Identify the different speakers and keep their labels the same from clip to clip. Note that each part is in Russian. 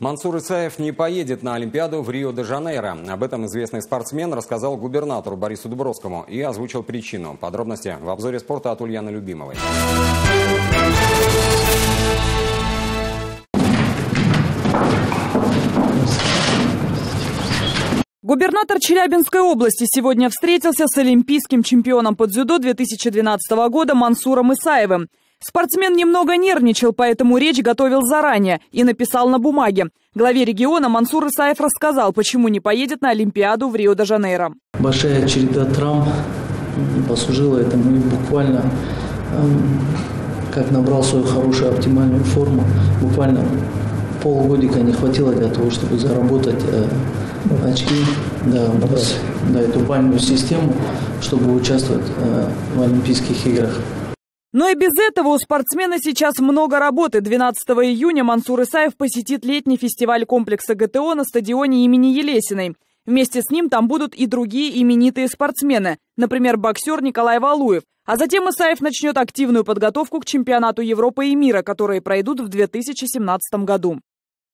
Speaker 1: Мансур Исаев не поедет на Олимпиаду в Рио-де-Жанейро. Об этом известный спортсмен рассказал губернатору Борису Дубровскому и озвучил причину. Подробности в обзоре спорта от Ульяны Любимовой.
Speaker 2: Губернатор Челябинской области сегодня встретился с олимпийским чемпионом по дзюдо 2012 года Мансуром Исаевым. Спортсмен немного нервничал, поэтому речь готовил заранее и написал на бумаге. Главе региона Мансур Исаев рассказал, почему не поедет на Олимпиаду в Рио-де-Жанейро.
Speaker 3: Большая череда травм послужила этому и буквально эм, как набрал свою хорошую оптимальную форму, буквально полгодика не хватило для того, чтобы заработать э, очки, да, да, эту бальную систему, чтобы участвовать э, в Олимпийских играх.
Speaker 2: Но и без этого у спортсмена сейчас много работы. 12 июня Мансур Исаев посетит летний фестиваль комплекса ГТО на стадионе имени Елесиной. Вместе с ним там будут и другие именитые спортсмены, например, боксер Николай Валуев. А затем Исаев начнет активную подготовку к чемпионату Европы и мира, которые пройдут в 2017 году.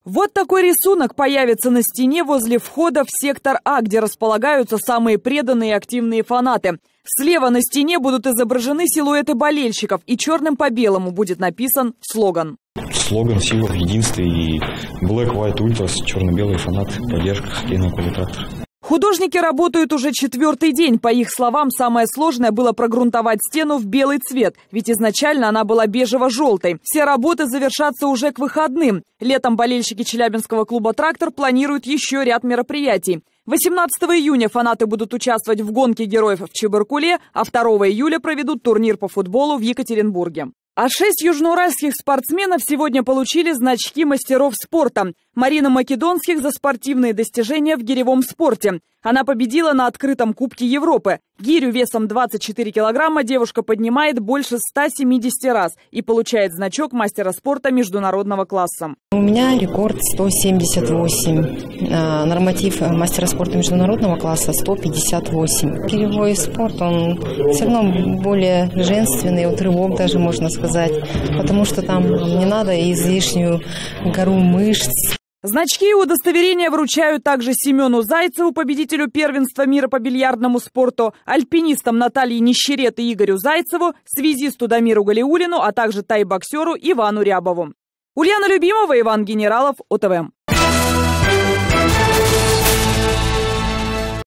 Speaker 2: Вот такой рисунок появится на стене возле входа в сектор А, где располагаются самые преданные и активные фанаты. Слева на стене будут изображены силуэты болельщиков, и черным по белому будет написан слоган.
Speaker 4: Слоган «Сила в единстве» и «Black White Ultras» – черно-белый фанат, поддержка хоккейного коммутатора.
Speaker 2: Художники работают уже четвертый день. По их словам, самое сложное было прогрунтовать стену в белый цвет, ведь изначально она была бежево-желтой. Все работы завершатся уже к выходным. Летом болельщики Челябинского клуба «Трактор» планируют еще ряд мероприятий. 18 июня фанаты будут участвовать в гонке героев в Чебаркуле, а 2 июля проведут турнир по футболу в Екатеринбурге. А шесть южноуральских спортсменов сегодня получили значки мастеров спорта. Марина Македонских за спортивные достижения в гиревом спорте. Она победила на открытом Кубке Европы. Гирю весом 24 килограмма девушка поднимает больше 170 раз и получает значок мастера спорта международного класса.
Speaker 5: У меня рекорд 178. А, норматив мастера спорта международного класса 158. Гиревой спорт, он все равно более женственный, вот рывок даже можно сказать, потому что там не надо излишнюю гору мышц.
Speaker 2: Значки и удостоверения вручают также Семену Зайцеву, победителю первенства мира по бильярдному спорту, альпинистам Наталье Нищерет и Игорю Зайцеву, связисту Дамиру Галиулину, а также тай-боксеру Ивану Рябову. Ульяна Любимова, Иван Генералов, ОТВ.